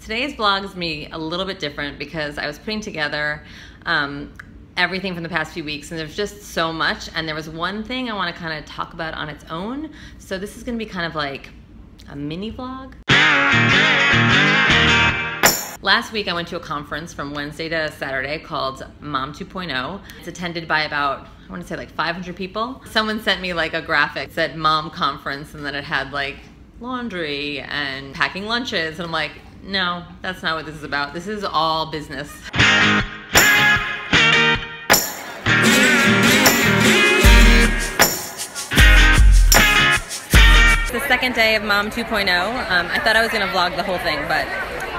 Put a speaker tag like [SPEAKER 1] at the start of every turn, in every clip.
[SPEAKER 1] Today's vlog is me a little bit different because I was putting together um, everything from the past few weeks and there's just so much and there was one thing I want to kind of talk about on its own. So this is going to be kind of like a mini vlog. Last week I went to a conference from Wednesday to Saturday called Mom 2.0. It's attended by about, I want to say like 500 people. Someone sent me like a graphic that said mom conference and then it had like laundry and packing lunches and I'm like, no, that's not what this is about. This is all business. The second day of Mom 2.0. Um, I thought I was going to vlog the whole thing, but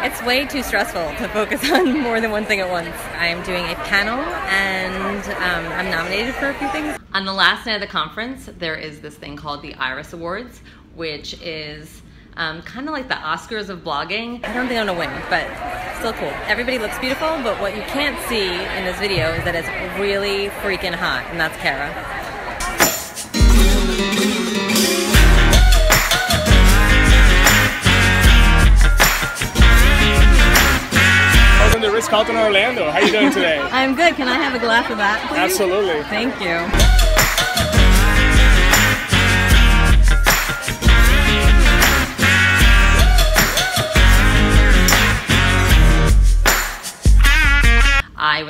[SPEAKER 1] it's way too stressful to focus on more than one thing at once. I'm doing a panel and um, I'm nominated for a few things. On the last night of the conference, there is this thing called the Iris Awards, which is um, kind of like the Oscars of blogging. I don't think I'm gonna win, but still cool. Everybody looks beautiful, but what you can't see in this video is that it's really freaking hot, and that's Kara.
[SPEAKER 2] Welcome to Ritz-Carlton Orlando. How are you doing today?
[SPEAKER 1] I'm good. Can I have a glass of that, please?
[SPEAKER 2] Absolutely.
[SPEAKER 1] Thank you.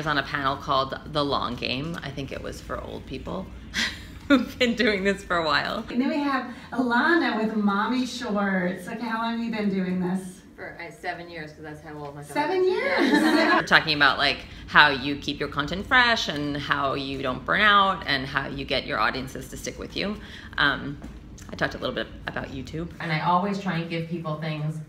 [SPEAKER 1] Was on a panel called The Long Game. I think it was for old people who've been doing this for a while.
[SPEAKER 3] And then we have Alana with Mommy Shorts. Okay, how long have you been doing this?
[SPEAKER 1] For uh, seven years, because that's how old my
[SPEAKER 3] Seven years.
[SPEAKER 1] We're talking about like how you keep your content fresh and how you don't burn out and how you get your audiences to stick with you. Um, I talked a little bit about YouTube. And I always try and give people things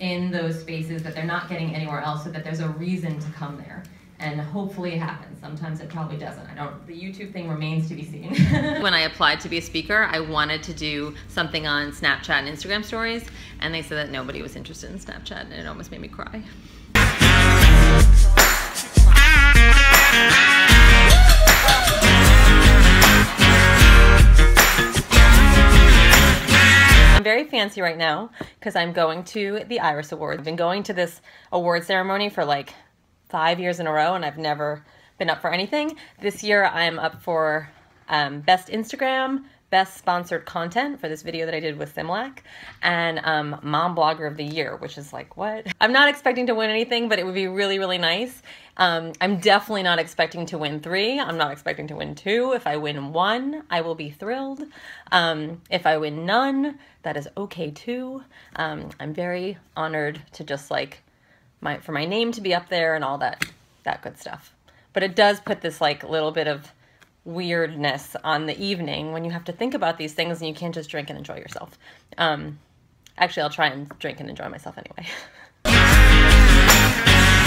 [SPEAKER 1] in those spaces that they're not getting anywhere else so that there's a reason to come there. And hopefully it happens. Sometimes it probably doesn't. I don't, the YouTube thing remains to be seen. when I applied to be a speaker, I wanted to do something on Snapchat and Instagram stories, and they said that nobody was interested in Snapchat, and it almost made me cry. I'm very fancy right now because I'm going to the Iris Awards. I've been going to this award ceremony for like five years in a row and I've never been up for anything. This year I'm up for um, Best Instagram, Best Sponsored Content for this video that I did with Similac, and um, Mom Blogger of the Year, which is like, what? I'm not expecting to win anything, but it would be really, really nice. Um, I'm definitely not expecting to win three. I'm not expecting to win two. If I win one, I will be thrilled. Um, if I win none, that is okay too. Um, I'm very honored to just like my for my name to be up there and all that that good stuff. But it does put this like little bit of weirdness on the evening when you have to think about these things and you can't just drink and enjoy yourself. Um, actually, I'll try and drink and enjoy myself anyway.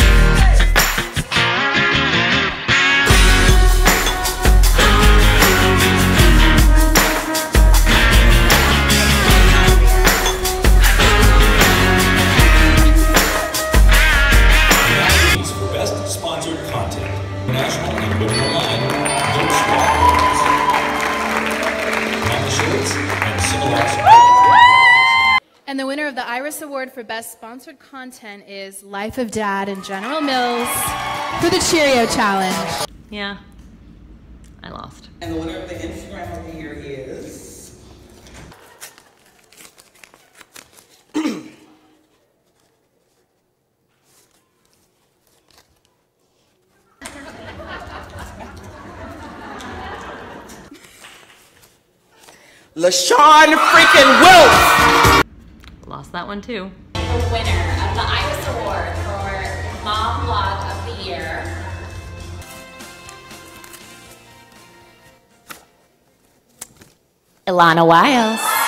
[SPEAKER 4] Iris Award for Best Sponsored Content is Life of Dad and General Mills for the Cheerio Challenge.
[SPEAKER 1] Yeah, I lost.
[SPEAKER 5] And the winner of the Instagram of the year is. LaShawn freaking Wolf!
[SPEAKER 1] Lost that one too.
[SPEAKER 6] the winner of the Iris Award for Mom Blog of the Year. Ilana Wiles.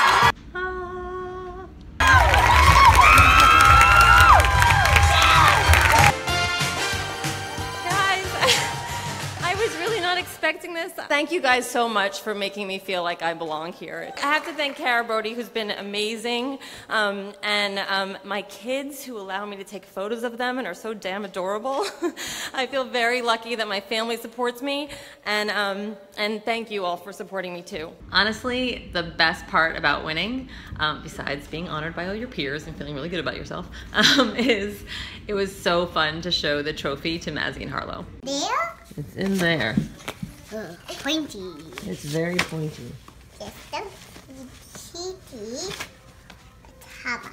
[SPEAKER 1] Expecting this. Thank you guys so much for making me feel like I belong here. I have to thank Kara Brody, who's been amazing, um, and um, my kids who allow me to take photos of them and are so damn adorable. I feel very lucky that my family supports me, and um, and thank you all for supporting me too. Honestly, the best part about winning, um, besides being honored by all your peers and feeling really good about yourself, um, is it was so fun to show the trophy to Mazzy and Harlow.
[SPEAKER 7] There?
[SPEAKER 1] It's in there.
[SPEAKER 7] Pointy.
[SPEAKER 1] It's very pointy.
[SPEAKER 7] Just a cheeky taba.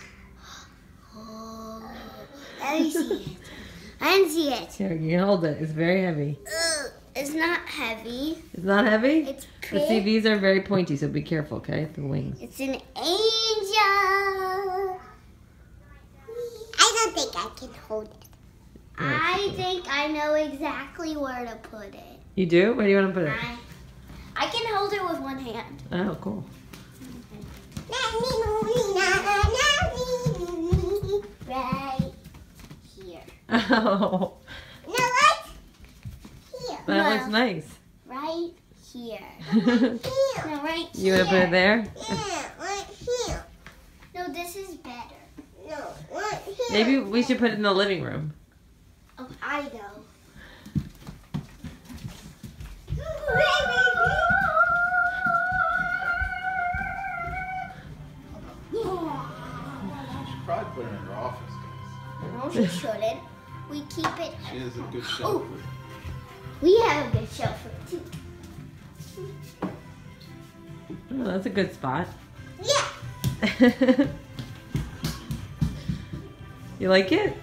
[SPEAKER 7] Oh, let me see it. I didn't see it.
[SPEAKER 1] Here, you can hold it. It's very heavy.
[SPEAKER 7] Ugh, it's not heavy.
[SPEAKER 1] It's not heavy?
[SPEAKER 7] It's
[SPEAKER 1] But see, these are very pointy, so be careful, okay? The wings.
[SPEAKER 7] It's an angel. I don't think I can hold it. I think I know exactly where to put it.
[SPEAKER 1] You do? Where do you want to put it?
[SPEAKER 7] I, I can hold it with one hand.
[SPEAKER 1] Oh, cool.
[SPEAKER 7] Right here.
[SPEAKER 1] Oh,
[SPEAKER 7] No, right here.
[SPEAKER 1] that
[SPEAKER 7] no,
[SPEAKER 1] looks nice.
[SPEAKER 7] Right here.
[SPEAKER 1] you
[SPEAKER 7] No, right here.
[SPEAKER 1] want to put it there?
[SPEAKER 7] Yeah, right here. No, this is better. No, right here.
[SPEAKER 1] Maybe we should put it in the living room.
[SPEAKER 7] Oh, I know.
[SPEAKER 8] Probably put her in her office, guys.
[SPEAKER 7] No, she shouldn't. We keep it.
[SPEAKER 8] She has a good
[SPEAKER 7] oh.
[SPEAKER 8] shelf. Oh.
[SPEAKER 7] We have a good shelf for too.
[SPEAKER 1] Oh, that's a good spot.
[SPEAKER 7] Yeah.
[SPEAKER 1] you like it?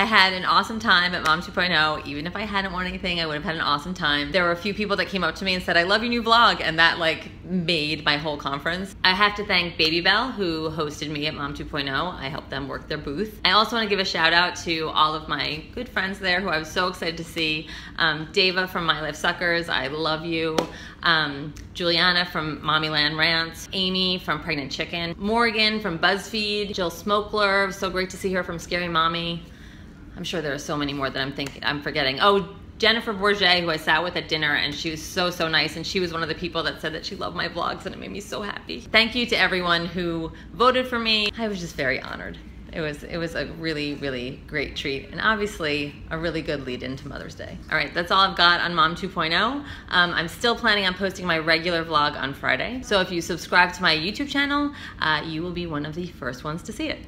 [SPEAKER 1] I had an awesome time at Mom 2.0. Even if I hadn't won anything, I would have had an awesome time. There were a few people that came up to me and said, I love your new vlog, and that like made my whole conference. I have to thank Babybel, who hosted me at Mom 2.0. I helped them work their booth. I also want to give a shout out to all of my good friends there who I was so excited to see. Um, Deva from My Life Suckers, I love you. Um, Juliana from Mommyland Rants, Amy from Pregnant Chicken, Morgan from BuzzFeed, Jill Smokler, so great to see her from Scary Mommy. I'm sure there are so many more that I'm thinking I'm forgetting. Oh, Jennifer Borget, who I sat with at dinner, and she was so so nice, and she was one of the people that said that she loved my vlogs, and it made me so happy. Thank you to everyone who voted for me. I was just very honored. It was it was a really really great treat, and obviously a really good lead into Mother's Day. All right, that's all I've got on Mom 2.0. Um, I'm still planning on posting my regular vlog on Friday, so if you subscribe to my YouTube channel, uh, you will be one of the first ones to see it.